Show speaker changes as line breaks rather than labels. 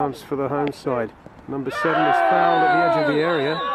Arms for the home side. Number seven is fouled at the edge of the area.